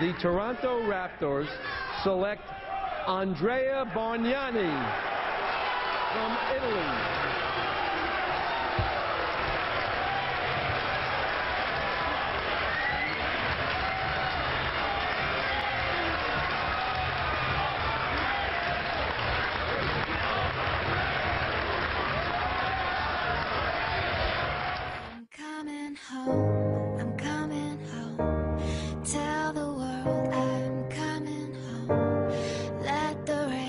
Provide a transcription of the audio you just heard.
The Toronto Raptors select Andrea Bargnani from Italy.